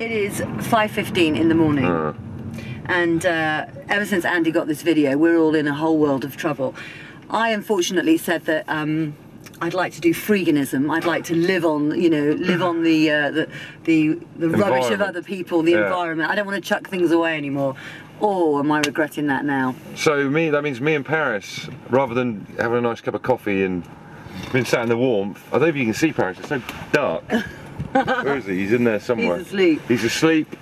It is 5.15 in the morning. Uh, And uh, ever since Andy got this video, we're all in a whole world of trouble. I unfortunately said that um, I'd like to do freeganism. I'd like to live on, you know, live on the uh, the the, the rubbish of other people, the Yeah. environment. I don't want to chuck things away anymore. Or am I regretting that now? so me, that means me in Paris, rather than having a nice cup of coffee and being sat in the warmth. I don't know if you can see Paris. It's so dark. Where is he? He's in there somewhere. He's asleep. He's asleep.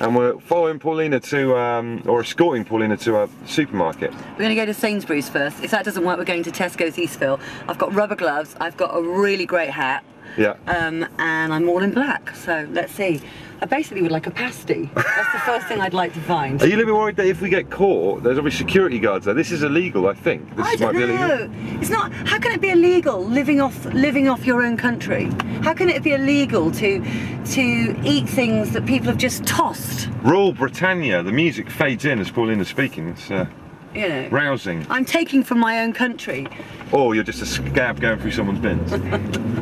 And we're following Paulina to, um, or escorting Paulina to a supermarket. We're going to go to Sainsbury's first. If that doesn't work, we're going to Tesco's Eastville. I've got rubber gloves. I've got a really great hat. Yeah. Um, and I'm all in black. So let's see. I basically would like a pasty. That's the first thing I'd like to find. Are you a little bit worried that if we get caught, there's obviously security guards there? This is illegal, I think. This I might don't be illegal. know. It's not. How can it be illegal living off living off your own country? How can it be illegal to to eat things that people have just tossed? Rule Britannia. The music fades in as Paulina's speaking. It's uh, You know. rousing. I'm taking from my own country. Or you're just a scab going through someone's bins.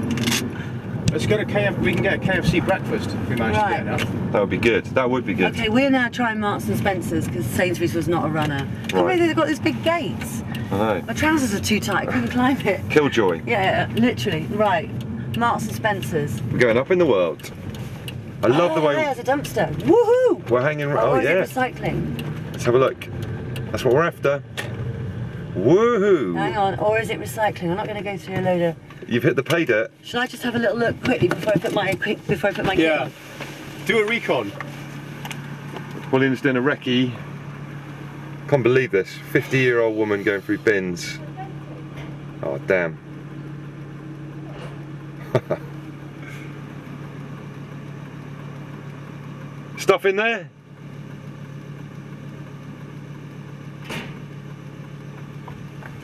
Let's go to KF. We can get a KFC breakfast if we manage Right. to get enough. that would be good. That would be good. Okay, we're now trying Marks and Spencers because Sainsbury's was not a runner. Oh, right. Right. They've got these big gates. I know. My trousers are too tight. I couldn't climb it. Killjoy. Yeah, literally. Right. Marks and Spencers. We're going up in the world. I love the Oh, way There's a dumpster. Woohoo! we're hanging. Oh, Oh, yeah. recycling? Let's have a look. That's what we're after. Woohoo! Hang on, or is it recycling? I'm not going to go through a load of. You've hit the pay dirt. Shall I just have a little look quickly before I put my quick before I put my kit Yeah. on? Do a recon. Paulina's doing a recce. Can't believe this. 50 year old woman going through bins. Oh, damn. Stuff in there?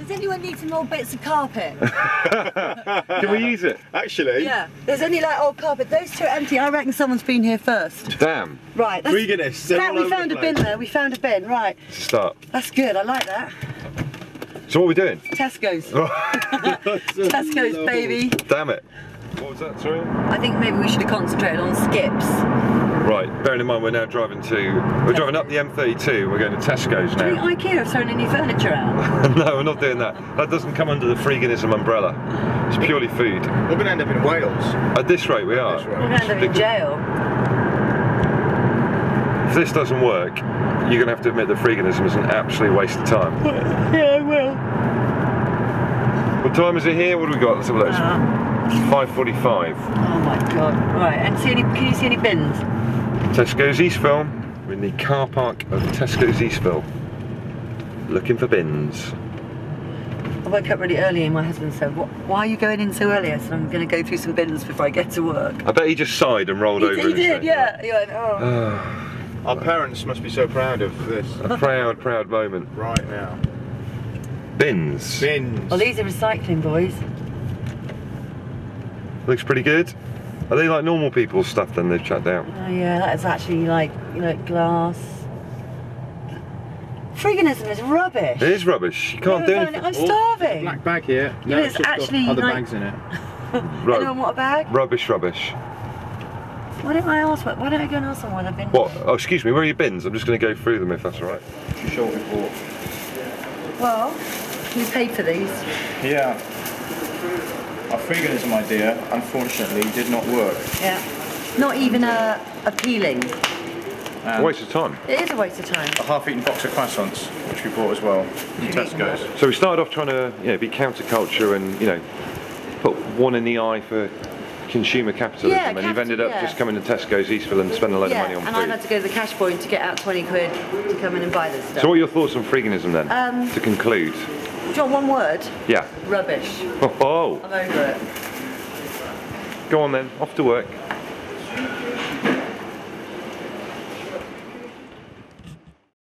Does anyone need some old bits of carpet? Can we use it? Actually, yeah. There's only like old carpet. Those two are empty. I reckon someone's been here first. Damn. Right. That's, Veganists, they're that, we found a bin there. We found a bin. Right. Start. That's good. I like that. So what are we doing? Tesco's. Tesco's, baby. Damn it. What was that, sorry? I think maybe we should have concentrated on skips. Right, bearing in mind we're now driving to, we're driving up the M32, we're going to Tesco's now. Do you think IKEA have thrown any furniture out? no, we're not doing that. That doesn't come under the freeganism umbrella. It's purely food. we're going to end up in Wales. At this rate, we are. rate. We're going to end up in jail. If this doesn't work, you're going to have to admit that freeganism is an absolute waste of time. Yeah, I will. What time is it here? What do we got? Let's have a look. Uh. It's 5.45. Oh my god. Right, and see any, can you see any bins? Tesco's Eastville. We're in the car park of Tesco's Eastville. Looking for bins. I woke up really early and my husband said, "What- why are you going in so early? I said, I'm going to go through some bins before I get to work. I bet he just sighed and rolled He, over. he did, seat. yeah. He went, oh. Our parents must be so proud of this A proud, proud moment. right now. Bins. Bins. Well, these are recycling, boys. Looks pretty good. Are they like normal people's stuff then they've chucked out? Oh yeah, that is actually like, you know, glass. Freeganism is rubbish. It is rubbish. You can't do Yeah, anything. I'm starving. Black bag here. No, it's just got actually other like- bags in it. Ru- Anyone want a bag? rubbish, rubbish. Why don't I ask? Why don't I go and ask someone where they've been? What? Oh, excuse me, where are your bins? I'm just going to go through them if that's all right. Short report. Well, you paid for these. Yeah. Our freeganism idea, unfortunately, did not work. Yeah. Not even uh, appealing. And Waste of time. It is a waste of time. a half-eaten box of croissants, which we bought as well from Tesco's. So we started off trying to, you know, be counterculture and, you know, put one in the eye for consumer capitalism, Yeah, and you've ended up yeah. just coming to Tesco's Eastville and spending a load yeah, of money on and I've food. had to go to the cash point to get out 20 quid to come in and buy this stuff. So what are your thoughts on freeganism then? Um, to conclude. Do you want one word? Yeah. Rubbish. Oh, I'm over it. go on then. Off to work.